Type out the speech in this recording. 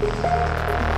Música